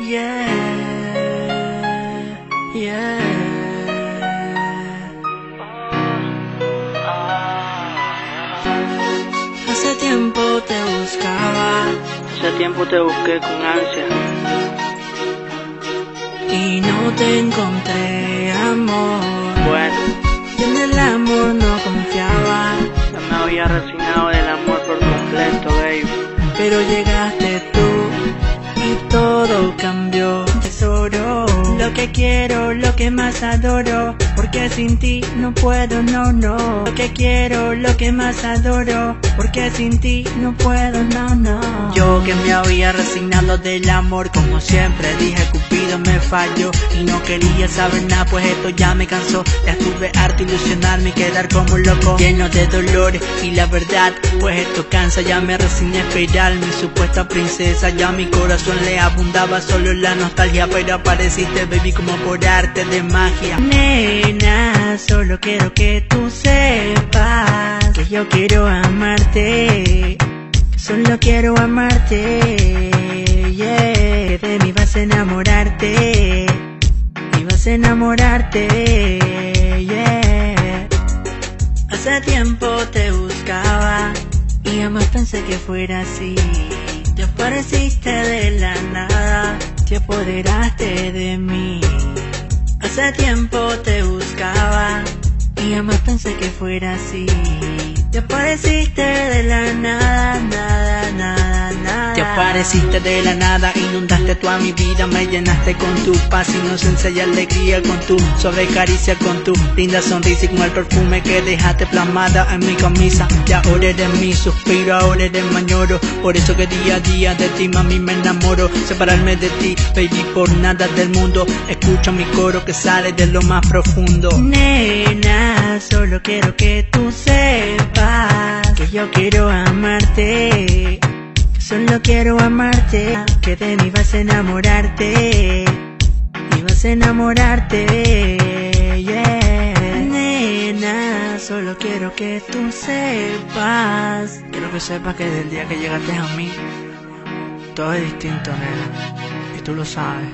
Yeah, yeah. Hace tiempo te buscaba Hace tiempo te busqué con ansia. y no te encontré, amor. Bueno, Yo en el amor no confiaba, ya me había resignado del amor por completo, baby. pero llegaste lo que quiero, lo que más adoro, porque sin ti no puedo, no, no. Lo que quiero, lo que más adoro, porque sin ti no puedo, no, no. Yo que me había resignado del amor, como siempre dije, Cupido me falló y no quería saber nada, pues esto ya me cansó. Ya estuve harto ilusionarme y quedar como un loco, lleno de dolores y la verdad, pues esto cansa. Ya me resigné a esperar mi supuesta princesa, ya mi corazón le abundaba solo la nostalgia, pero apareciste, baby, como por arte de magia. Nena, solo quiero que tú sepas que yo quiero amarte. Solo quiero amarte, yeah. De mí vas a enamorarte, y vas a enamorarte, yeah. Hace tiempo te buscaba y jamás pensé que fuera así. Te apareciste de la nada, te apoderaste de mí. Hace tiempo te jamás pensé que fuera así. Te apareciste de la apareciste de la nada, inundaste toda mi vida, me llenaste con tu paz, inocencia y alegría, con tu suave caricia, con tu linda sonrisa y con el perfume que dejaste plasmada en mi camisa. Y ahora eres mi suspiro, ahora eres mañoro, por eso que día a día de ti mami me enamoro. Separarme de ti, baby, por nada del mundo. Escucha mi coro que sale de lo más profundo. Nena, solo quiero que tú sepas que yo quiero amarte. Solo quiero amarte, que de mí vas a enamorarte. Y vas a enamorarte, yeah. Nena, solo quiero que tú sepas. Quiero que sepas que desde el día que llegaste a mí, todo es distinto, nena. Y tú lo sabes.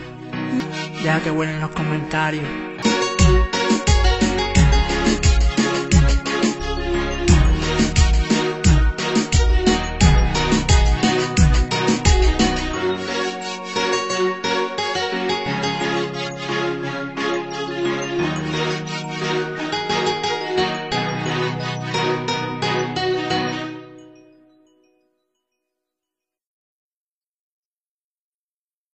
Deja que vuelen los comentarios.